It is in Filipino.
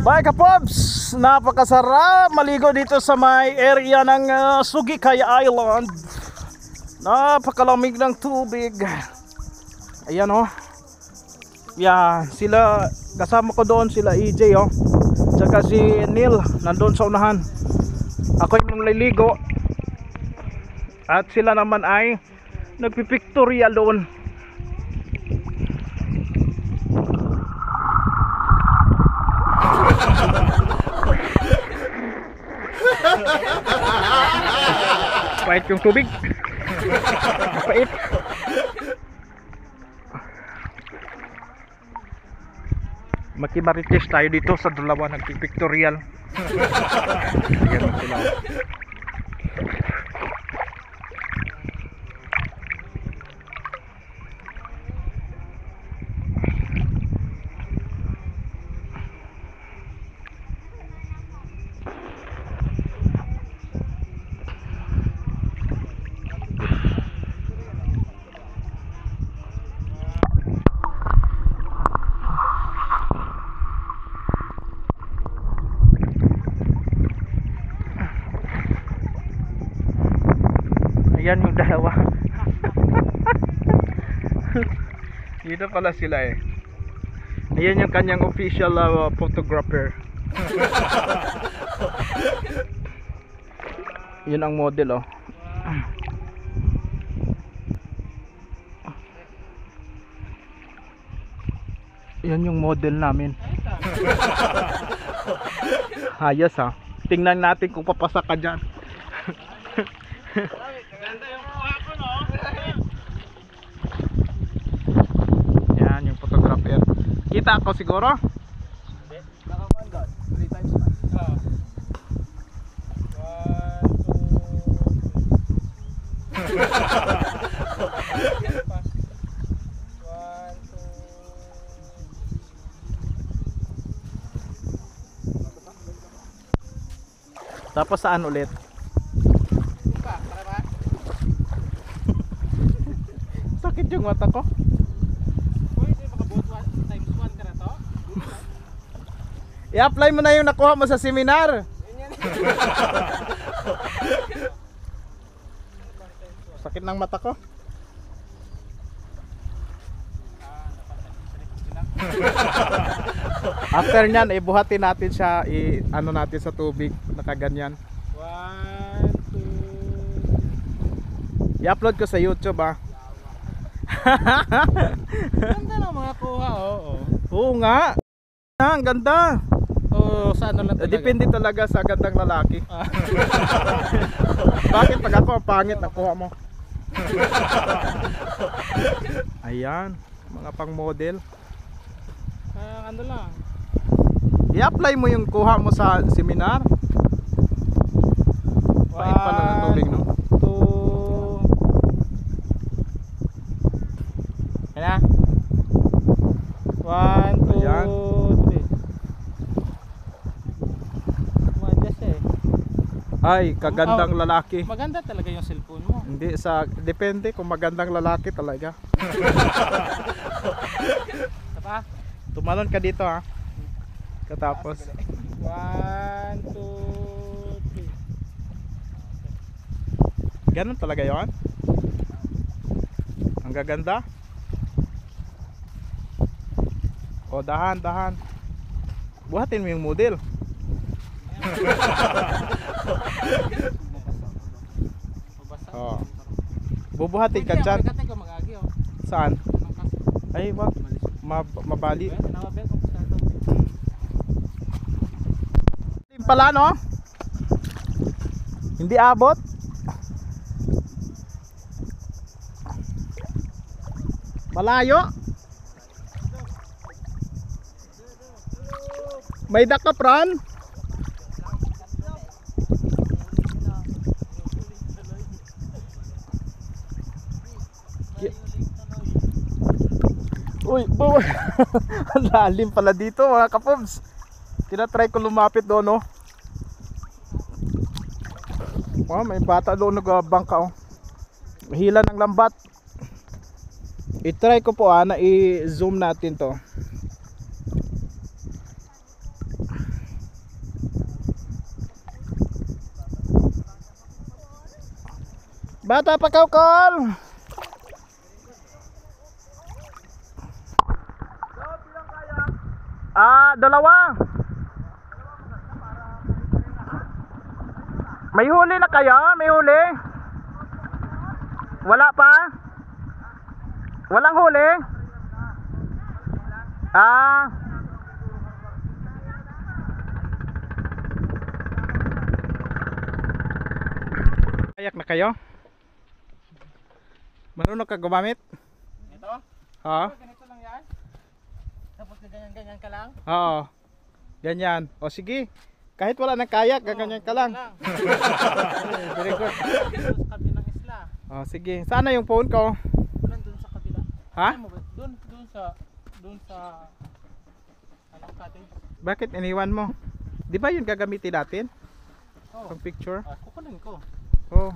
Bye kapobs! Napakasarap maligo dito sa may area ng uh, Sugikay Island. Napakalamig ng tubig. Ayan oh. Yan, sila kasama ko doon sila EJ oh. Tsaka si Neil nandoon sa unahan. Ako yung naliligo. At sila naman ay nagpipictorial doon. Pait yung tubig. Pait. Makibarites tayo dito sa dalawa nagpipictorial. Ayan na sila. Ayan yung dalawa. Dito pala sila eh. Ayan yung kanyang official uh, photographer. Yun ang model oh. Yan yung model namin. Hayas ha. Tingnan natin kung papasa ka dyan. Yan yung photographer. Kita ako siguro? Tapos saan ulit? Sakit yung mata ko. I-apply mo na yung nakuha mo sa seminar. Sakit ng mata ko. After nyan, ibuhatin natin siya, i ano natin sa tubig, nakaganyan. One, two. I-upload ko sa YouTube ah. Ganda ng mga kuha, oo. Oo nga. Ang ganda. Oo, sa ano lang Eh, talaga. Depende talaga sa gandang lalaki. Ah. Bakit pag ako ang pangit nakuha mo? Ayan, mga pang model. Ah, ano lang. I-apply mo yung kuha mo sa seminar. Pait pala ng tubig, no? Two. Ayan na. One, two, Ayan. three. Tumadya siya eh. Ay, kagandang lalaki. Maganda talaga yung cellphone mo. Hindi sa depende kung magandang lalaki talaga. Isa pa? Tumalon ka dito ha. Katapos. One, two, three. Ganun talaga 'yon. Ang gaganda. O dahan, dahan. Buhatin mo yung model. Oo. Bubuhatin ka dyan. oh. Saan? Ay, wag. Mab- mabali. Yung pala no? Hindi abot. Malayo. May daka Yeah. Uy, boy. Ang lalim pala dito mga kapobs. Tinatry ko lumapit doon, no? Oh, may bata doon nagbangka, oh. Hila ng lambat. I-try ko po, ah, na i-zoom natin to. Bata pa kaw, Carl! Ah, dalawa. May huli na kayo? May huli? Wala pa? Walang huli? Ah. Kayak na kayo? Marunong ka gumamit? Ito? Ha? Tapos ganyan-ganyan ka lang? Oo. Ganyan. O sige. Kahit wala ng kayak, gaganyan ka lang. Lang. Very good. Kabilang isla. O sige. Sana yung phone ko. Nandun sa kabila. Ha? Doon, doon sa, doon sa, anong cottage? Bakit iniwan mo? Di ba yun gagamitin natin? Oh, Pang picture? ah, kukunin ko. Oh.